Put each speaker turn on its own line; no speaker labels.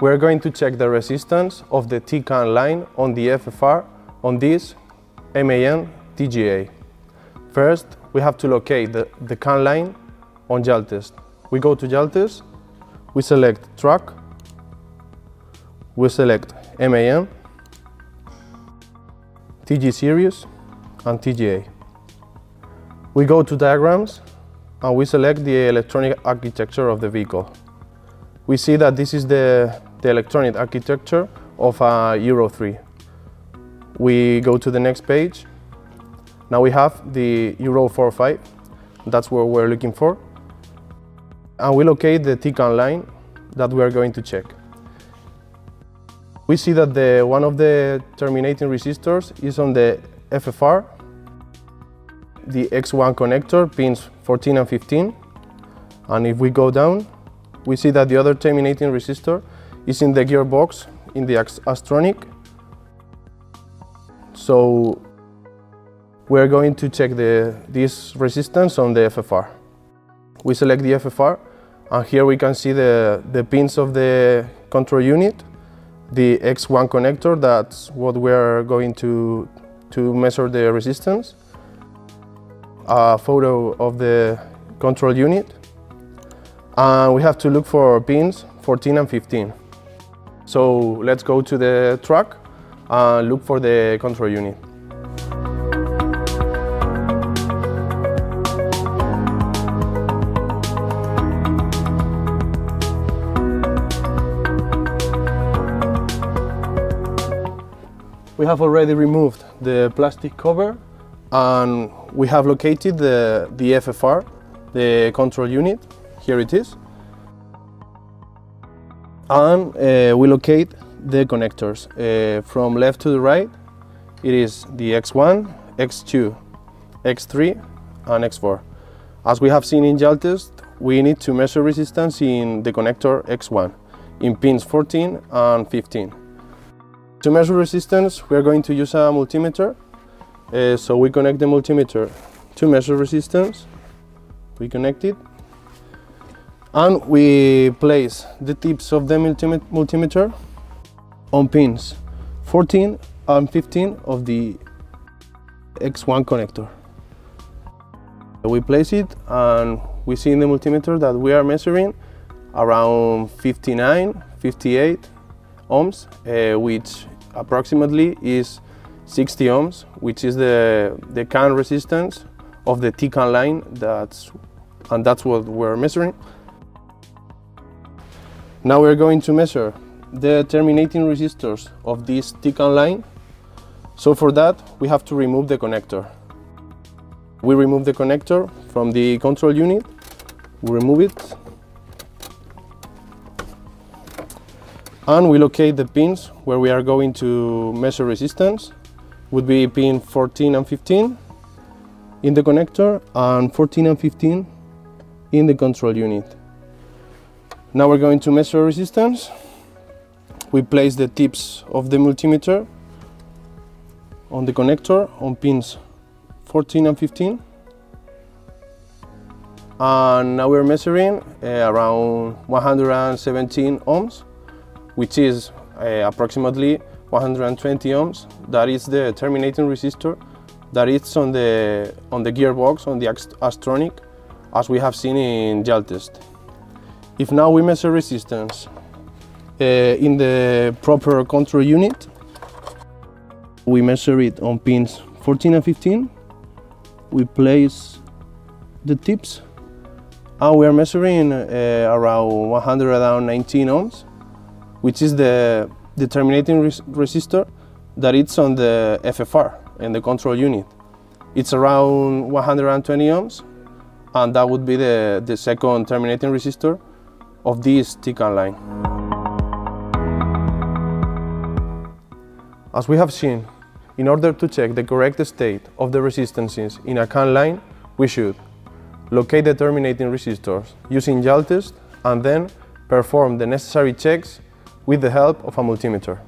we're going to check the resistance of the TCAN line on the FFR on this MAN TGA. First, we have to locate the, the CAN line on JALTEST. We go to JALTEST, we select track, we select MAN, TG series, and TGA. We go to diagrams and we select the electronic architecture of the vehicle. We see that this is the, the electronic architecture of a Euro 3. We go to the next page. Now we have the Euro 4-5. That's what we're looking for. And we locate the TCAN line that we are going to check. We see that the, one of the terminating resistors is on the FFR, the X1 connector, pins 14 and 15. And if we go down, we see that the other terminating resistor is in the gearbox in the Astronic. So we're going to check the, this resistance on the FFR. We select the FFR and here we can see the, the pins of the control unit, the X1 connector, that's what we're going to, to measure the resistance, a photo of the control unit, and we have to look for pins 14 and 15. So let's go to the truck and look for the control unit. We have already removed the plastic cover and we have located the, the FFR, the control unit. Here it is. And uh, we locate the connectors. Uh, from left to the right, it is the X1, X2, X3 and X4. As we have seen in JALTEST, we need to measure resistance in the connector X1 in pins 14 and 15. To measure resistance, we are going to use a multimeter. Uh, so we connect the multimeter to measure resistance. We connect it. And we place the tips of the multimeter on pins 14 and 15 of the X1 connector. We place it and we see in the multimeter that we are measuring around 59, 58 ohms, uh, which approximately is 60 ohms, which is the, the CAN resistance of the TCAN line, that's, and that's what we're measuring. Now we're going to measure the terminating resistors of this TCAN line. So for that, we have to remove the connector. We remove the connector from the control unit, we remove it, and we locate the pins where we are going to measure resistance would be pin 14 and 15 in the connector and 14 and 15 in the control unit. Now we're going to measure resistance. We place the tips of the multimeter on the connector on pins 14 and 15 and now we're measuring uh, around 117 ohms which is uh, approximately 120 ohms. That is the terminating resistor that is on the, on the gearbox, on the Astronic, as we have seen in JALTEST. If now we measure resistance uh, in the proper control unit, we measure it on pins 14 and 15, we place the tips and we are measuring uh, around 119 ohms which is the, the terminating res resistor that it's on the FFR in the control unit. It's around 120 ohms and that would be the, the second terminating resistor of this TCAN line. As we have seen, in order to check the correct state of the resistances in a CAN line, we should locate the terminating resistors using JALTEST and then perform the necessary checks with the help of a multimeter.